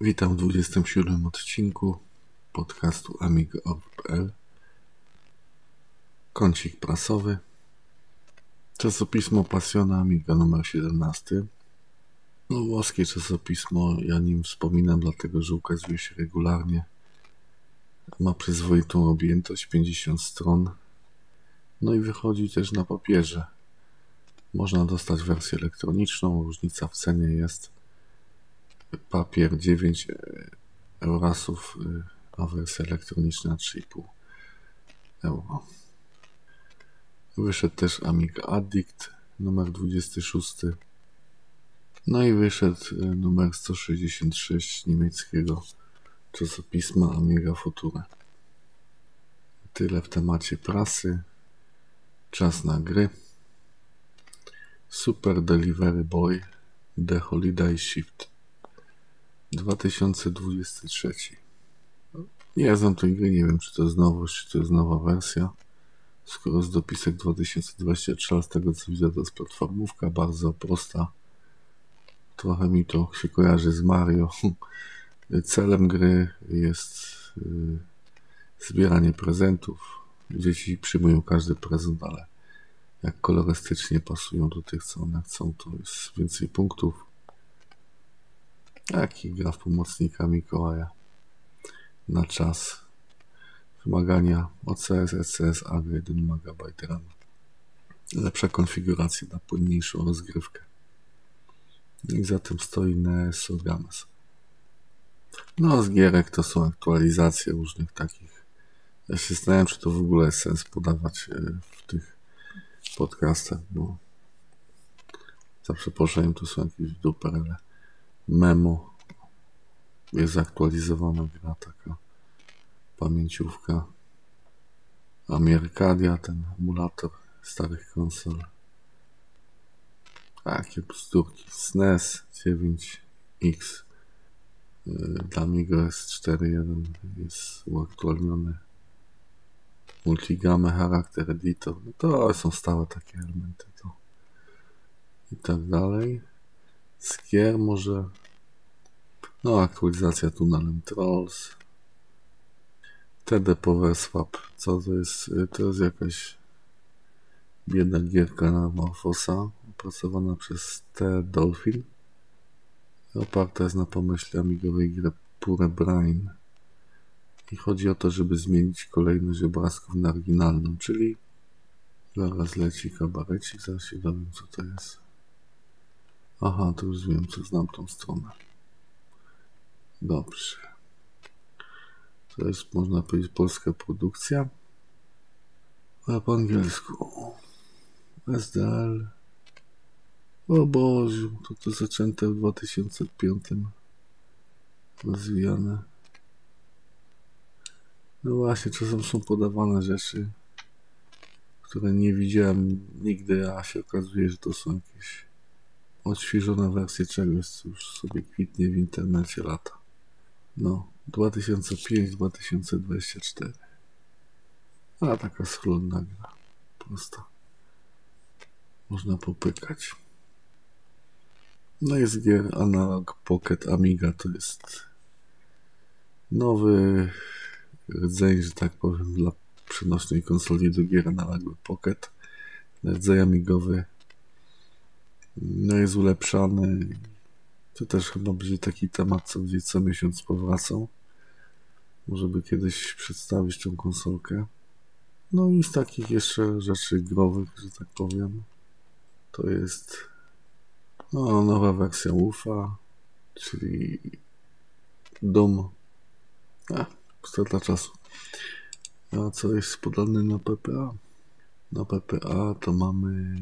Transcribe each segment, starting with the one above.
Witam w 27 odcinku podcastu Amiga.pl Kącik prasowy. Czasopismo Pasjona Amiga numer 17 No włoskie czasopismo, ja nim wspominam dlatego, że ukazuje się regularnie. Ma przyzwoitą objętość 50 stron. No i wychodzi też na papierze. Można dostać wersję elektroniczną, różnica w cenie jest papier 9 e, eurasów, e, a wersja elektroniczna 3,5 euro. Wyszedł też Amiga Addict numer 26. No i wyszedł e, numer 166 niemieckiego czasopisma Amiga Futura. Tyle w temacie prasy. Czas na gry. Super Delivery Boy The Holiday Shift 2023. Nie znam tej gry, nie wiem czy to jest nowość, czy to jest nowa wersja. Skoro jest dopisek 2023, z tego co widzę to jest platformówka bardzo prosta. Trochę mi to się kojarzy z Mario. Celem gry jest yy, zbieranie prezentów. Dzieci przyjmują każdy prezent, ale jak kolorystycznie pasują do tych, co one chcą, to jest więcej punktów. Jaki gra w pomocnika Mikołaja na czas. Wymagania OCS, ECS, AG 1 MB RAM. Lepsza konfiguracja na płynniejszą rozgrywkę. I za tym stoi NES Orgames. No, z gierek to są aktualizacje różnych takich. Ja się zastanawiam, czy to w ogóle jest sens podawać e, w tych podcastach, bo za przeproszeniem tu są jakieś duperele memo. Jest zaktualizowana gra taka. Pamięciówka. Amerkadia, ten emulator starych konsol. Takie bzdurki. SNES 9X dla Amiga S4.1 jest uaktualniony. Multigame, charakter editor. No to są stałe takie elementy to. I tak dalej z gier może. No aktualizacja Tunnelem Trolls. TD Power Swap. Co to jest? to jest jakaś biedna gierka na Morfosa opracowana przez T. Dolphin. Oparta jest na pomyśle amigowej gry Pure Brain. I chodzi o to, żeby zmienić kolejność obrazków na oryginalną, czyli zaraz leci kabarecik, zaraz się dowiem co to jest Aha, to już wiem, co znam tą stronę. Dobrze. To jest, można powiedzieć, polska produkcja. A po angielsku. SDL. O Boże, to to zaczęte w 2005. Rozwijane. No właśnie, czasem są podawane rzeczy, które nie widziałem nigdy, a się okazuje, że to są jakieś odświeżona wersja czegoś, co już sobie kwitnie w internecie lata. No, 2005-2024. A taka schludna gra. Prosta. Można popykać. No jest gier Analog Pocket Amiga. To jest nowy rdzeń, że tak powiem, dla przenośnej konsoli do gier Analog Pocket. Rdzeń amigowy no jest ulepszany. To też chyba będzie taki temat, co gdzieś co miesiąc powracał. Może by kiedyś przedstawić tą konsolkę. No i z takich jeszcze rzeczy growych, że tak powiem, to jest no, nowa wersja UFA, czyli Dom. A, strata czasu. A co jest podane na PPA? Na PPA to mamy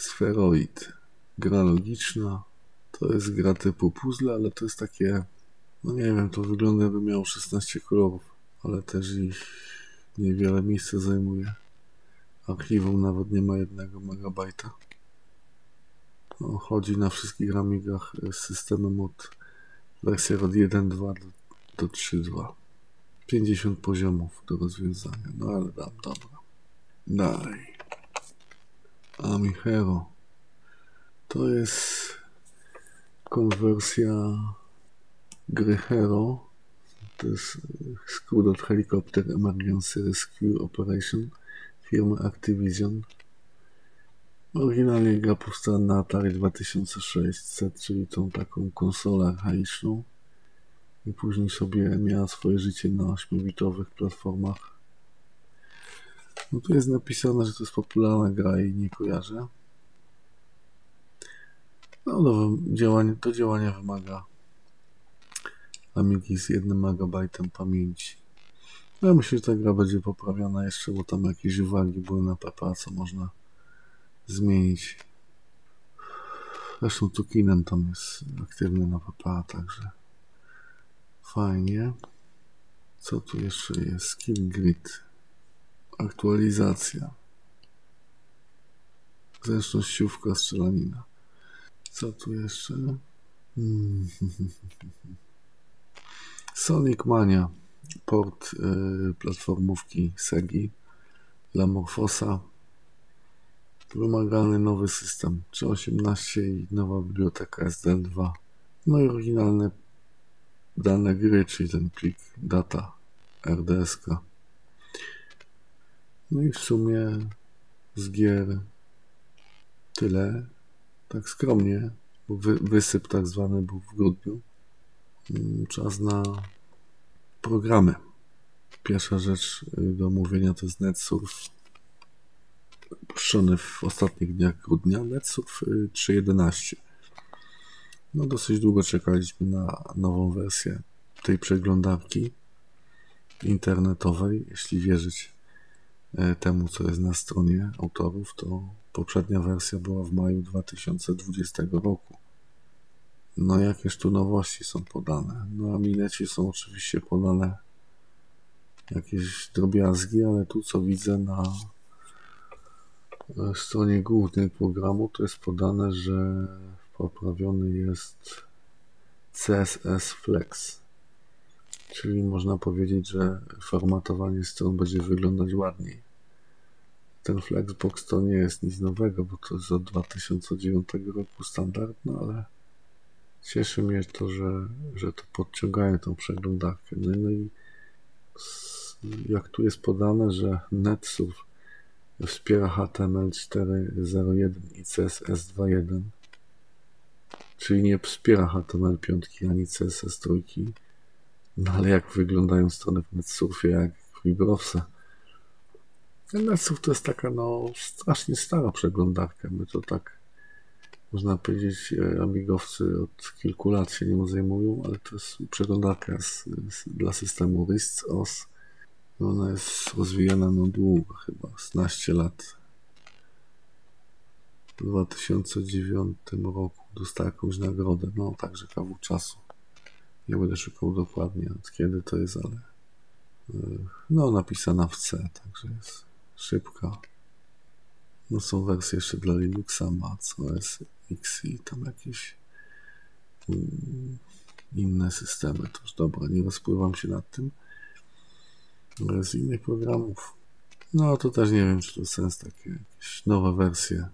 Spheroid. Gra logiczna. To jest gra typu puzzle, ale to jest takie... No nie wiem, to wygląda jakby miało 16 kolorów, ale też ich niewiele miejsca zajmuje. Archiwum nawet nie ma jednego megabajta. No, chodzi na wszystkich ramigach z systemem od wersji od 1.2 do, do 3.2. 50 poziomów do rozwiązania. No ale dam, dobra. Dalej. Ami Hero. To jest konwersja gry Hero. To jest skrót od Helicopter Emergency Rescue Operation firmy Activision. Oryginalnie gra powstała na Atari 2600, czyli tą taką konsolę archaiczną. I później sobie miała swoje życie na 8-bitowych platformach. No tu jest napisane, że to jest popularna gra i nie kojarzę. No do działania, do działania wymaga Amigi z 1 MB pamięci. No, ja myślę, że ta gra będzie poprawiona jeszcze, bo tam jakieś uwagi były na PPA, co można zmienić. Zresztą tu kinem tam jest aktywny na PPA, także fajnie. Co tu jeszcze jest? Skill grid. Aktualizacja. Zręcznościówka strzelanina. Co tu jeszcze? Hmm. Sonic Mania. Port y, platformówki Segi dla Morfosa. Wymagalny nowy system 3.18 i nowa biblioteka SDL2. No i oryginalne dane gry, czyli ten plik data RDSK. No i w sumie z gier tyle. Tak skromnie, bo wy, wysyp tak zwany był w grudniu. Mm, czas na programy. Pierwsza rzecz y, do omówienia to jest NetSurf. Puszczony w ostatnich dniach grudnia. NetSurf 3.11. Y, no dosyć długo czekaliśmy na nową wersję tej przeglądarki internetowej. Jeśli wierzyć temu, co jest na stronie autorów, to poprzednia wersja była w maju 2020 roku. No jakież tu nowości są podane? No a mineci są oczywiście podane jakieś drobiazgi, ale tu co widzę na e, stronie głównej programu to jest podane, że poprawiony jest CSS Flex. Czyli można powiedzieć, że formatowanie stron będzie wyglądać ładniej. Ten Flexbox to nie jest nic nowego, bo to jest od 2009 roku standard, no ale cieszy mnie to, że, że to podciągają tą przeglądarkę. No, no i jak tu jest podane, że NetSurf wspiera HTML 4.0.1 i CSS 2.1, czyli nie wspiera HTML5 ani CSS 3, no ale jak wyglądają strony w NetSurfie, jak w LibreOffice. NetSurf to jest taka no strasznie stara przeglądarka. My to tak można powiedzieć, e, amigowcy od kilku lat się nią zajmują, ale to jest przeglądarka z, z, dla systemu RISC OS. Ona jest rozwijana no długo, chyba 16 lat. W 2009 roku dostała jakąś nagrodę, no także kawał czasu. Nie będę szukał dokładnie od kiedy to jest, ale e, no napisana w C, także jest szybka. No są wersje jeszcze dla Linuxa, Mac OS X i tam jakieś mm, inne systemy. To już dobra, nie rozpływam się nad tym. Z innych programów. No to też nie wiem, czy to sens takie jakieś nowe wersje.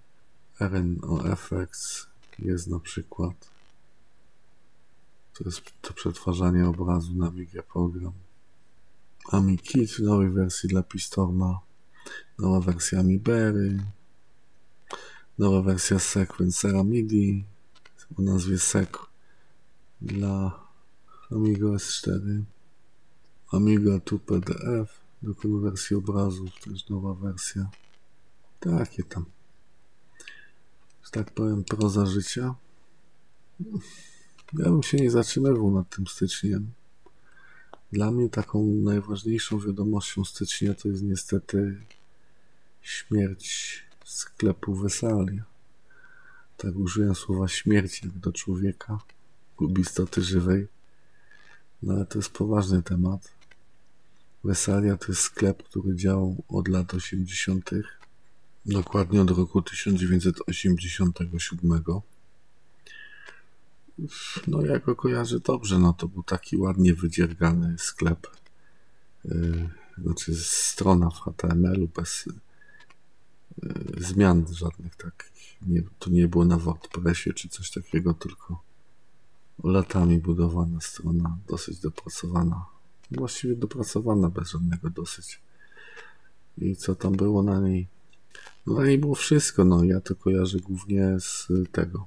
RNOFX jest na przykład. To jest to przetwarzanie obrazu na Amiga program. AmiKit w nowej wersji dla Pistorma. Nowa wersja Amibery. Nowa wersja Sequencera MIDI o nazwie Sec dla Amiga S4. Amiga 2 PDF do konwersji obrazów, jest nowa wersja. Takie tam, że tak powiem, proza życia. Ja bym się nie zatrzymywał nad tym styczniem. Dla mnie taką najważniejszą wiadomością stycznia to jest niestety śmierć sklepu Wesalia. Tak użyłem słowa śmierć jak do człowieka lub istoty żywej. No ale to jest poważny temat. Wesalia to jest sklep, który działał od lat 80. Dokładnie od roku 1987. No ja go kojarzę dobrze, no to był taki ładnie wydziergany sklep. Yy, znaczy strona w HTML-u bez E, zmian żadnych takich. Nie, to nie było na WordPressie czy coś takiego, tylko latami budowana strona, dosyć dopracowana. Właściwie dopracowana bez żadnego dosyć. I co tam było na niej? No na niej było wszystko, no ja to kojarzę głównie z tego.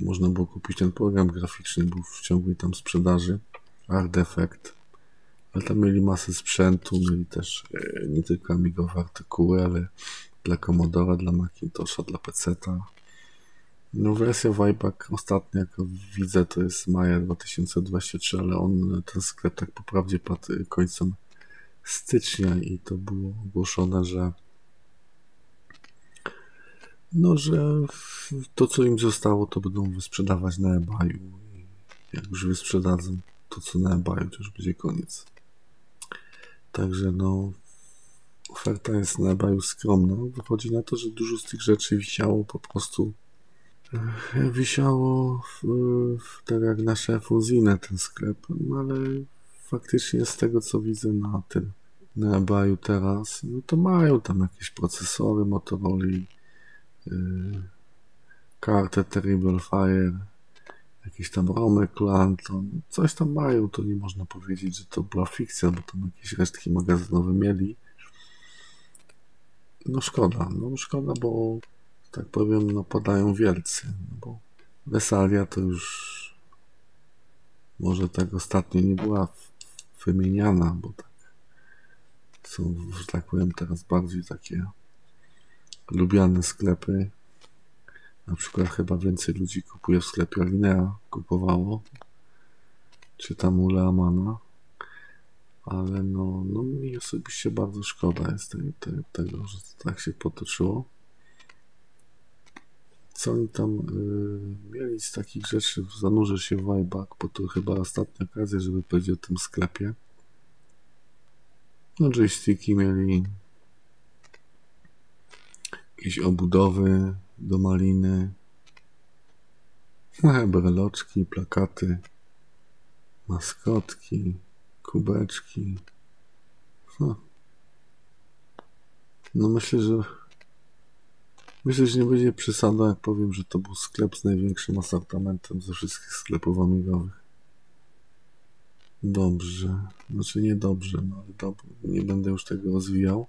Można było kupić ten program graficzny, był w ciągłej tam sprzedaży. Art Effect. Ale tam mieli masę sprzętu, mieli też e, nie tylko amigowe artykuły, ale dla Commodora, dla Macintosha, dla PC-ta. No wersja Vibeback ostatnia, jak widzę, to jest maja 2023, ale on, ten sklep tak poprawdzie padł końcem stycznia i to było ogłoszone, że no, że to, co im zostało, to będą wysprzedawać na eBayu. Jak już wysprzedadzą to, co na eBayu, to już będzie koniec. Także no, oferta jest na eBayu skromna. Wychodzi na to, że dużo z tych rzeczy wisiało po prostu e, wisiało w, w, tak jak na szefu Zinę ten sklep, no ale faktycznie z tego co widzę na tym na eBayu teraz, no to mają tam jakieś procesory Motorola kartę Terrible Fire, jakiś tam Romy Clanton, coś tam mają, to nie można powiedzieć, że to była fikcja, bo tam jakieś resztki magazynowe mieli. No szkoda, no szkoda, bo tak powiem, no padają wielcy, no bo Wesalia to już może tak ostatnio nie była wymieniana, bo tak są, że tak powiem, teraz bardziej takie lubiane sklepy. Na przykład chyba więcej ludzi kupuje w sklepie Alinea, kupowało. Czy tam u Leamana. Ale no, no mi osobiście bardzo szkoda jest tego, tego, tego że tak się potoczyło. Co oni tam y, mieli z takich rzeczy? Zanurzę się w Vibeback, bo to chyba ostatnia okazja, żeby powiedzieć o tym sklepie. No joysticki mieli, jakieś obudowy do maliny, breloczki, plakaty, maskotki, kubeczki. No, no myślę, że myślę, że nie będzie przesada, jak powiem, że to był sklep z największym asortymentem ze wszystkich sklepów amigowych. Dobrze, znaczy nie dobrze, no ale dob nie będę już tego rozwijał.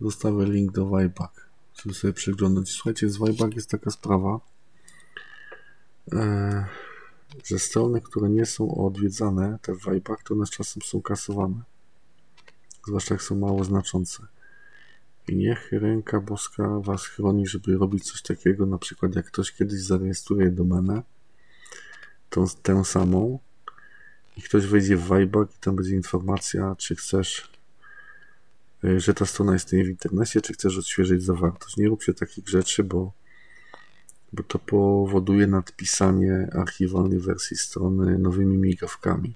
Zostawię link do Vibeback żeby sobie przeglądać. Słuchajcie, z Vibeback jest taka sprawa, e, że strony, które nie są odwiedzane, te w to one czasem są kasowane. Zwłaszcza jak są mało znaczące. I niech ręka boska was chroni, żeby robić coś takiego, na przykład jak ktoś kiedyś zarejestruje domenę, tą, tę samą, i ktoś wejdzie w Vibeback i tam będzie informacja, czy chcesz że ta strona istnieje w internecie, czy chcesz odświeżyć zawartość. Nie rób się takich rzeczy, bo, bo to powoduje nadpisanie archiwalnej wersji strony nowymi migawkami.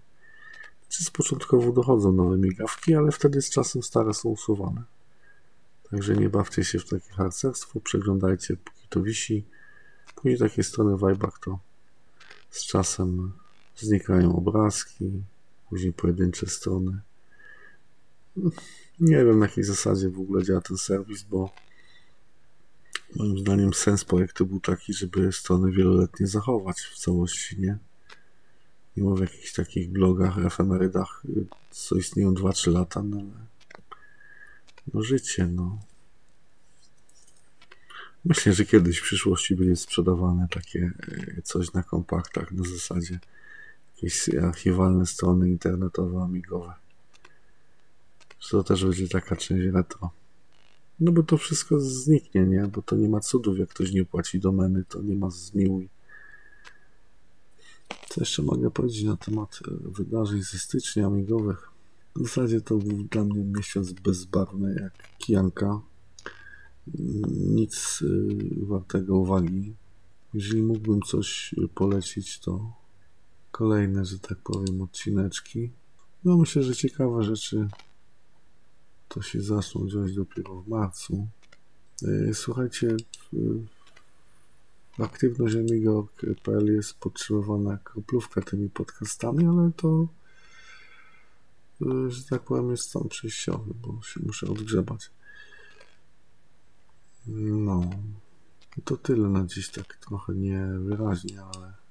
Czy z początkowo dochodzą nowe migawki, ale wtedy z czasem stare są usuwane. Także nie bawcie się w takie harcerstwo, przeglądajcie póki to wisi. Później takie strony Vibeback to z czasem znikają obrazki, później pojedyncze strony. Nie wiem na jakiej zasadzie w ogóle działa ten serwis, bo moim zdaniem sens projektu był taki, żeby strony wieloletnie zachować w całości, nie? Mimo w jakichś takich blogach, efemerydach, co istnieją 2-3 lata, no ale no życie, no. Myślę, że kiedyś w przyszłości będzie sprzedawane takie e, coś na kompaktach na zasadzie jakieś archiwalne strony internetowe, amigowe to też będzie taka część retro. No bo to wszystko zniknie, nie? Bo to nie ma cudów, jak ktoś nie płaci domeny, to nie ma zmiłuj. Co jeszcze mogę powiedzieć na temat e, wydarzeń ze stycznia amigowych? W zasadzie to był dla mnie miesiąc bezbarwny jak kijanka. Nic e, wartego uwagi. Jeżeli mógłbym coś polecić, to kolejne, że tak powiem, odcineczki. No myślę, że ciekawe rzeczy to się zaczną dziać dopiero w marcu. E, słuchajcie, aktywność amigo.pl jest podtrzymywana kroplówka tymi podcastami, ale to, e, że tak powiem, jest stan przejściowy, bo się muszę odgrzebać. No, to tyle na dziś, tak trochę niewyraźnie, ale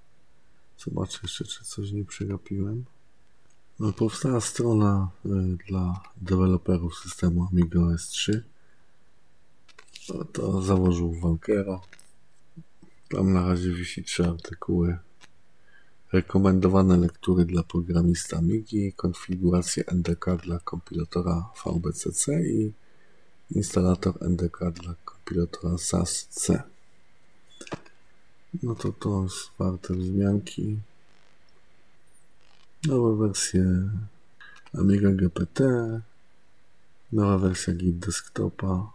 Zobaczę jeszcze, czy coś nie przegapiłem. No, powstała strona y, dla deweloperów systemu Amiga OS 3. No, to założył Walkero. Tam na razie wisi trzy artykuły. Rekomendowane lektury dla programisty Amigi, konfigurację NDK dla kompilatora VBCC i instalator NDK dla kompilatora SAS-C. No to to jest warte wzmianki. Nowe wersje Amiga GPT, nowa wersja Git Desktopa,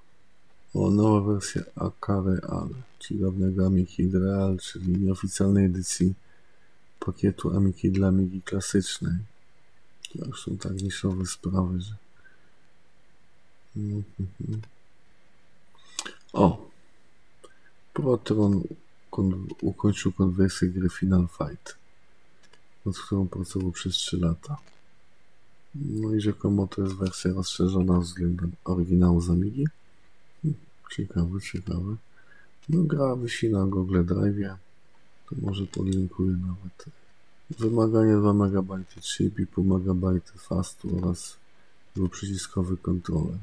o nowa wersja Akareal, czyli dawnego Amiki Real, czyli nieoficjalnej edycji pakietu Amiki dla Amigi klasycznej. To już są tak niszowe sprawy, że... O! Protron ukończył konwersję gry Final Fight, nad którą pracował przez 3 lata. No i rzekomo to jest wersja rozszerzona względem oryginału z Amigi. Ciekawe, ciekawe. No gra wisi na Google Drive. To może podlinkuję nawet. Wymagania 2 MB chip i pół MB fastu oraz dwuprzyciskowy kontroler.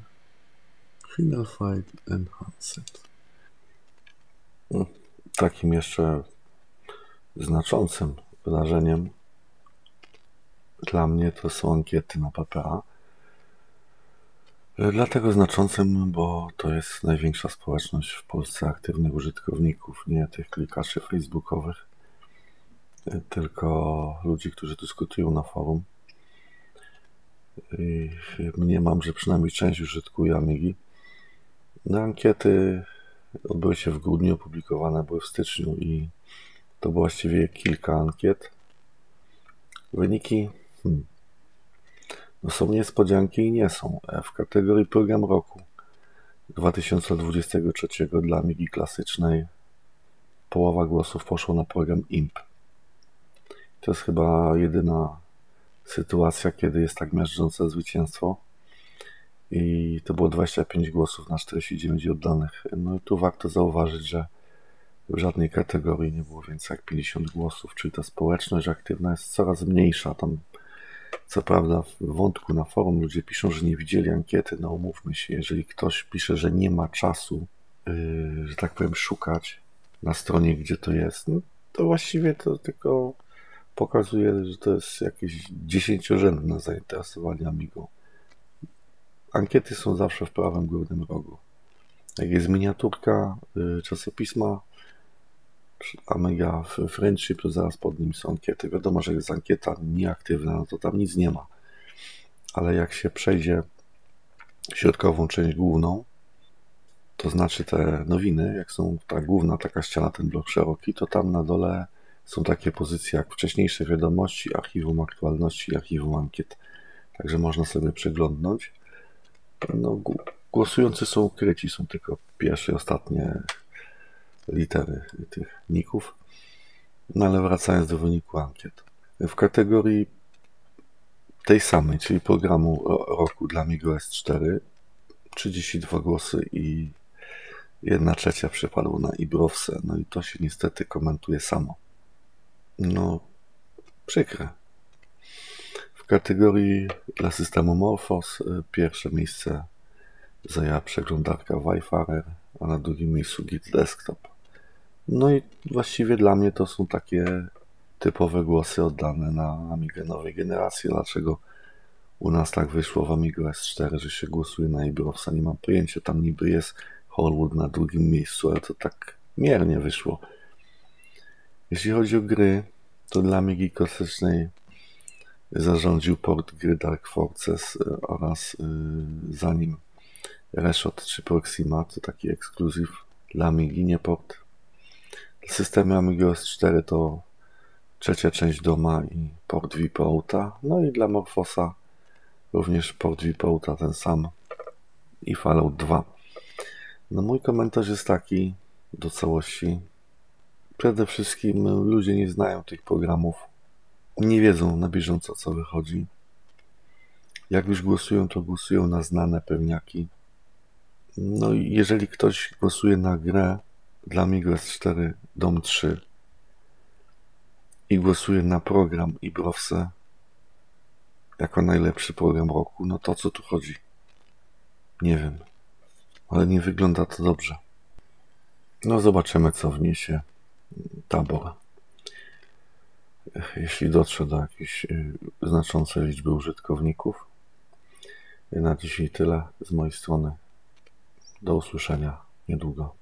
Final Fight Enhanced. Hmm takim jeszcze znaczącym wydarzeniem dla mnie to są ankiety na PPA. Dlatego znaczącym, bo to jest największa społeczność w Polsce aktywnych użytkowników, nie tych klikaczy facebookowych, tylko ludzi, którzy dyskutują na forum. I mniemam, że przynajmniej część użytkuje Amigi. Na ankiety odbyły się w grudniu, opublikowane były w styczniu i to było właściwie kilka ankiet. Wyniki hmm, no są niespodzianki i nie są. E, w kategorii program roku 2023 dla Amigi klasycznej połowa głosów poszło na program IMP. To jest chyba jedyna sytuacja, kiedy jest tak miażdżące zwycięstwo i to było 25 głosów na 49 oddanych. No i tu warto zauważyć, że w żadnej kategorii nie było więcej jak 50 głosów, czyli ta społeczność aktywna jest coraz mniejsza. Tam co prawda w wątku na forum ludzie piszą, że nie widzieli ankiety, no umówmy się, jeżeli ktoś pisze, że nie ma czasu, yy, że tak powiem, szukać na stronie, gdzie to jest, no to właściwie to tylko pokazuje, że to jest jakieś dziesięciorzędne zainteresowanie Amigą. Ankiety są zawsze w prawym górnym rogu. Jak jest miniaturka y, czasopisma Amiga Friendship, to zaraz pod nim są ankiety. Wiadomo, że jest ankieta nieaktywna, no to tam nic nie ma. Ale jak się przejdzie środkową część główną, to znaczy te nowiny, jak są ta główna taka ściana, ten blok szeroki, to tam na dole są takie pozycje jak wcześniejsze wiadomości, archiwum aktualności, archiwum ankiet. Także można sobie przeglądnąć. No, głosujący są ukryci, są tylko pierwsze i ostatnie litery tych ników. No ale wracając do wyniku ankiet. W kategorii tej samej, czyli programu roku dla MiGOS 4, 32 głosy i 1 trzecia przypadło na Ibrowse. No i to się niestety komentuje samo. No, przykre kategorii dla systemu Morphos y, pierwsze miejsce zajęła przeglądarka Wayfarer, a na drugim miejscu Git Desktop. No i właściwie dla mnie to są takie typowe głosy oddane na Amigę nowej generacji. Dlaczego u nas tak wyszło w Amiga S4, że się głosuje na Ibrowsa? Nie mam pojęcia. Tam niby jest Hollywood na drugim miejscu, ale to tak miernie wyszło. Jeśli chodzi o gry, to dla Amigi klasycznej zarządził port gry Dark Forces e, oraz e, zanim Reshot czy Proxima, to taki ekskluzyw dla Amigi, nie port. Systemy Amiga OS 4 to trzecia część Doma i port Vipouta, no i dla Morfosa również port Vipouta ten sam i Fallout 2. No mój komentarz jest taki do całości. Przede wszystkim ludzie nie znają tych programów nie wiedzą na bieżąco, co wychodzi. Jak już głosują, to głosują na znane pewniaki. No i jeżeli ktoś głosuje na grę dla Migos 4 Dom 3, i głosuję na program Ibrowse jako najlepszy program roku, no to o co tu chodzi? Nie wiem, ale nie wygląda to dobrze. No zobaczymy, co wniesie tabor. Jeśli dotrze do jakiejś y, znaczącej liczby użytkowników. Na dzisiaj tyle z mojej strony. Do usłyszenia niedługo.